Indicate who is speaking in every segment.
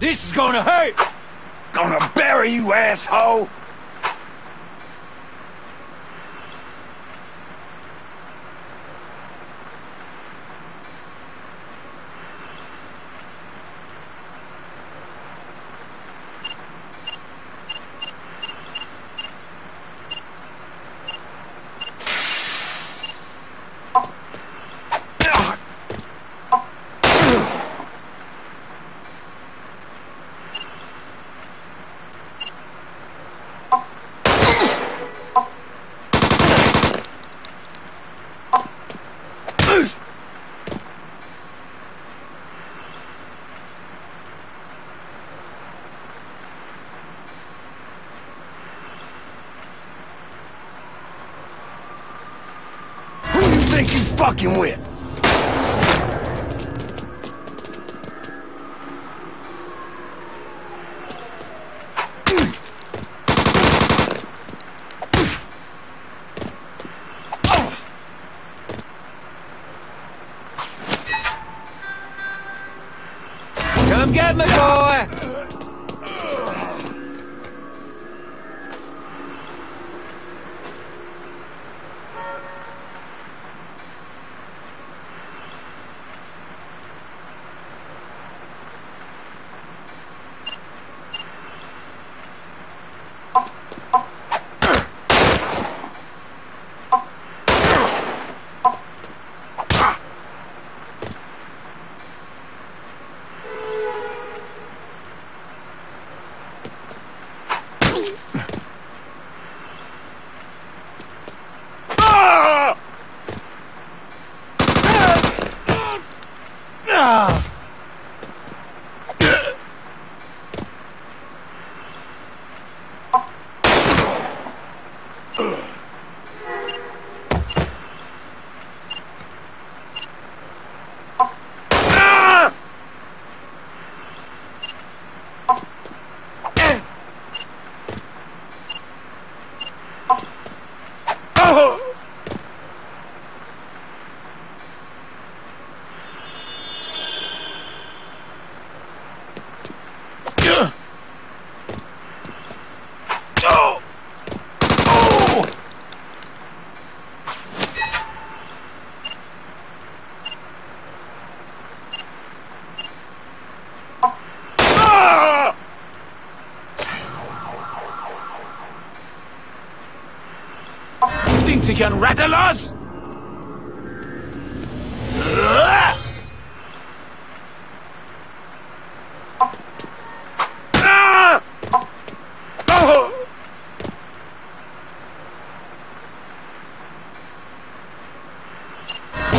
Speaker 1: This is gonna hurt!
Speaker 2: Gonna bury you, asshole! Who you think you fucking with?
Speaker 1: Think you can rattle us?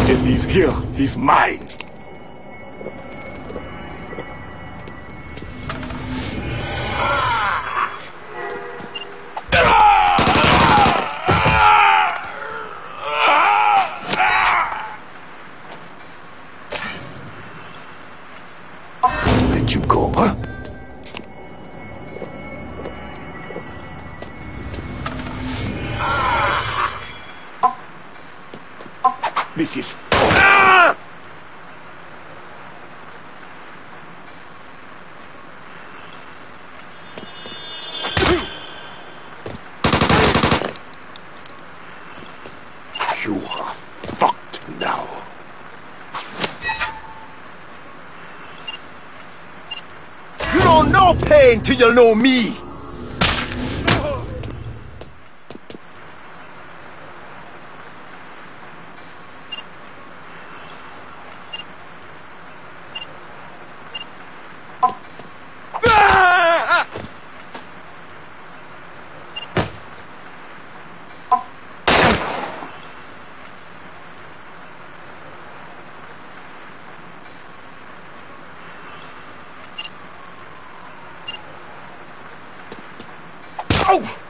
Speaker 2: If he's here, he's mine. Till you know me. Ah! Oh!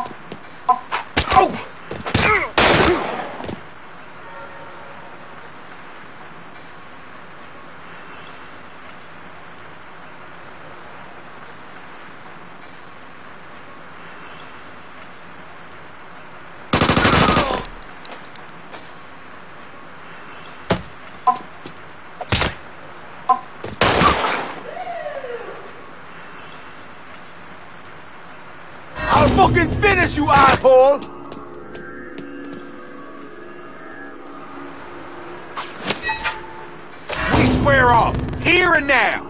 Speaker 2: Oh!
Speaker 3: gonna fucking finish you, asshole! We square off, here and now!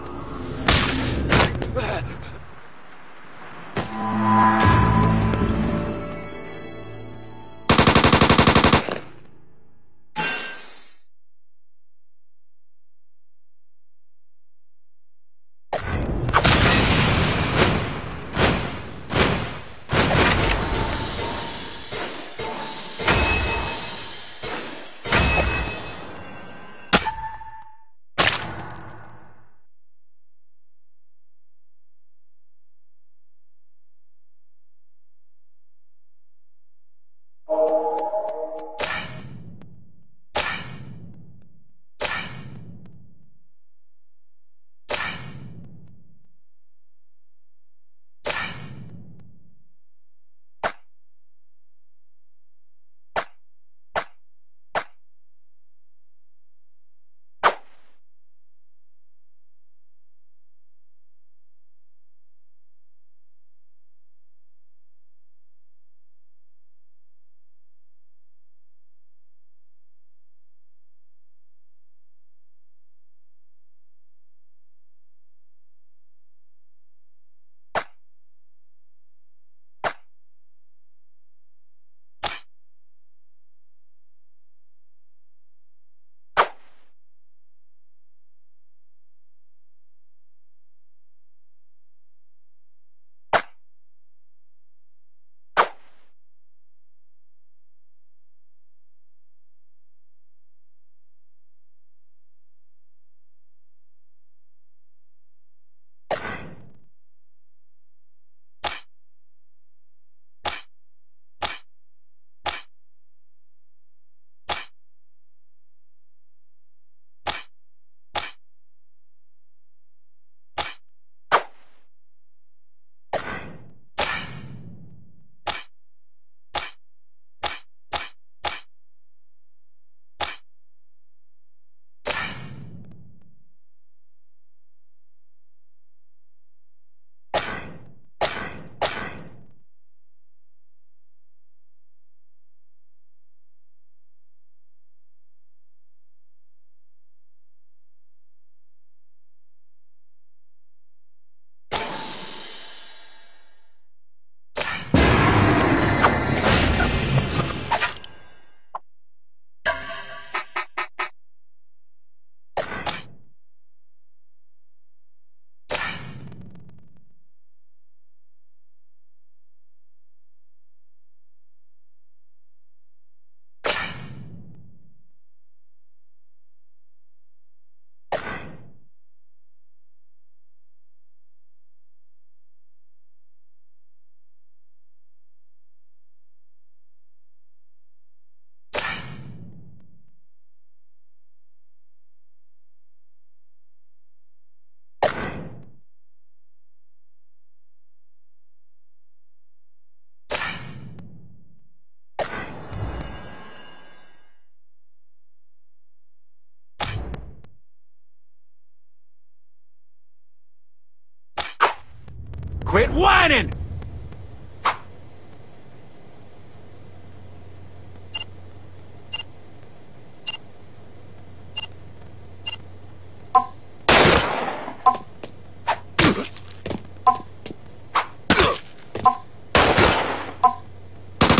Speaker 1: Quit whining!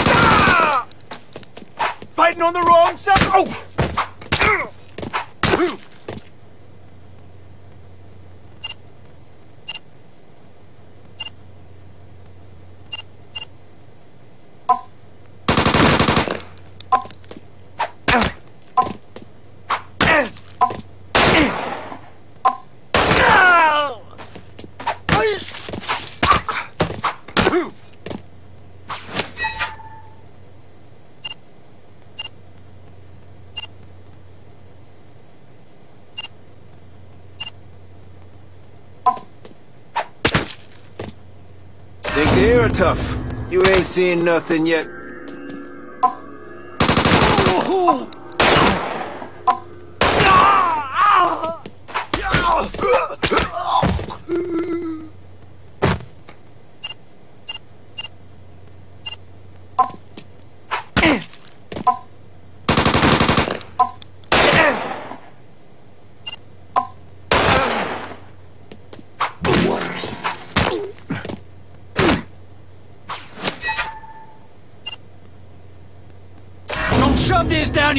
Speaker 1: Ah!
Speaker 3: Fighting on the wrong side! Oh!
Speaker 4: Think the air tough. You ain't seen nothing yet.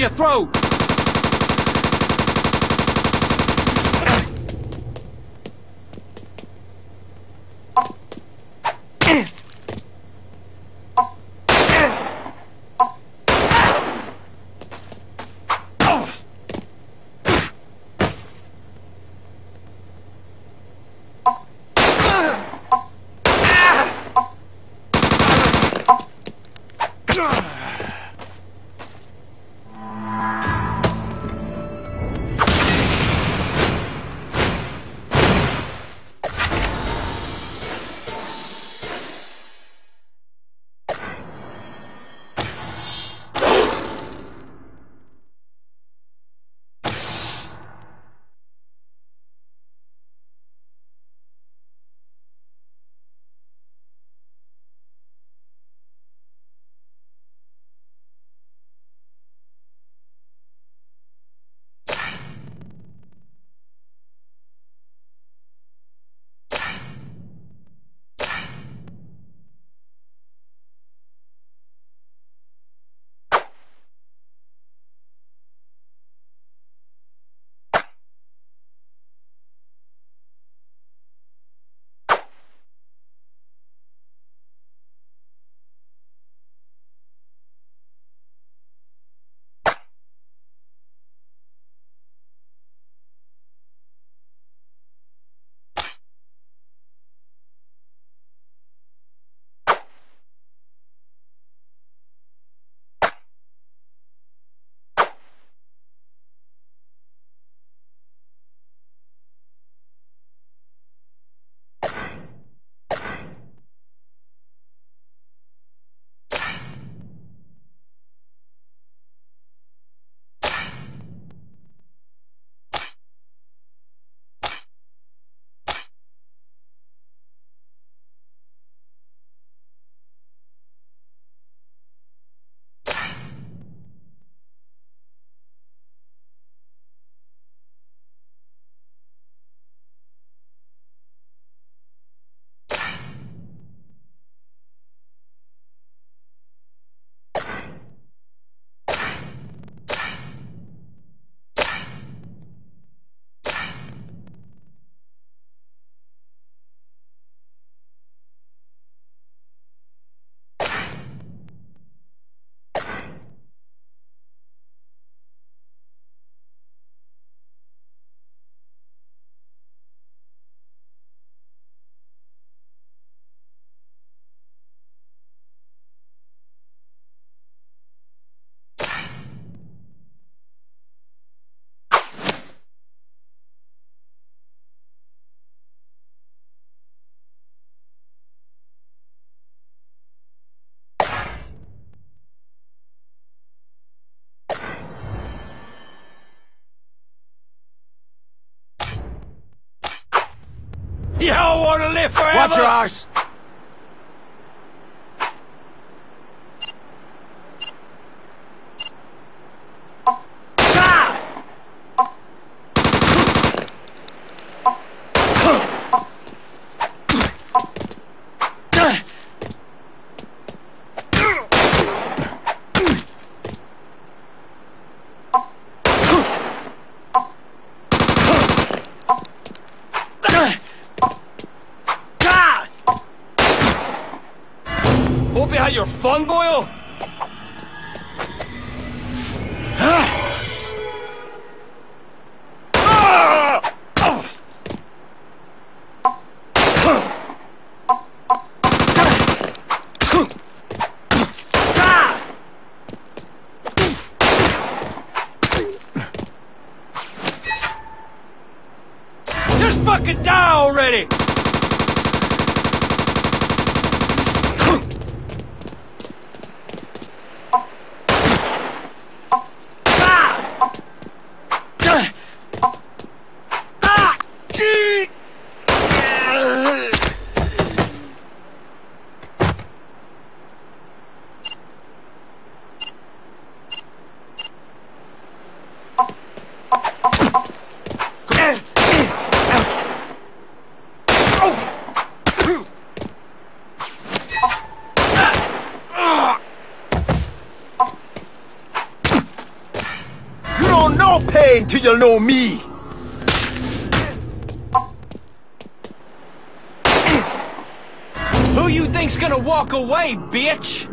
Speaker 5: Your throat! You all want to live forever?
Speaker 1: Watch your arse!
Speaker 3: Pain till you know me.
Speaker 1: Who you think's gonna walk away, bitch?